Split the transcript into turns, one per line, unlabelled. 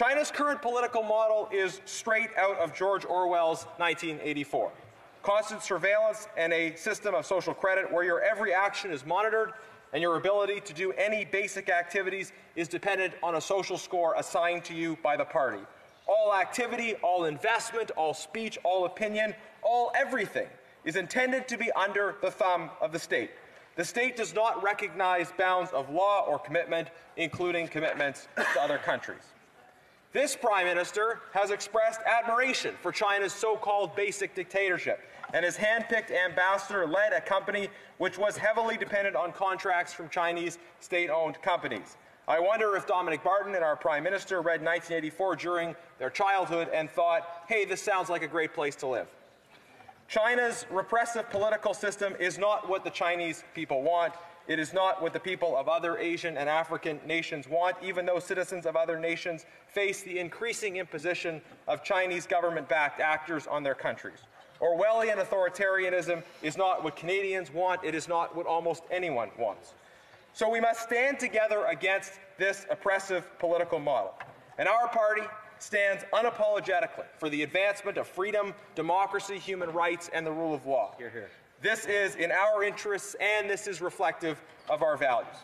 China's current political model is straight out of George Orwell's 1984. Constant surveillance and a system of social credit where your every action is monitored and your ability to do any basic activities is dependent on a social score assigned to you by the party. All activity, all investment, all speech, all opinion, all everything is intended to be under the thumb of the state. The state does not recognize bounds of law or commitment, including commitments to other countries. This Prime Minister has expressed admiration for China's so called basic dictatorship, and his hand-picked ambassador led a company which was heavily dependent on contracts from Chinese state-owned companies. I wonder if Dominic Barton and our Prime Minister read 1984 during their childhood and thought, hey, this sounds like a great place to live. China's repressive political system is not what the Chinese people want. It is not what the people of other Asian and African nations want, even though citizens of other nations face the increasing imposition of Chinese government-backed actors on their countries. Orwellian authoritarianism is not what Canadians want. It is not what almost anyone wants. So we must stand together against this oppressive political model. And our party stands unapologetically for the advancement of freedom, democracy, human rights, and the rule of law.
Hear, hear.
This is in our interests, and this is reflective of our values.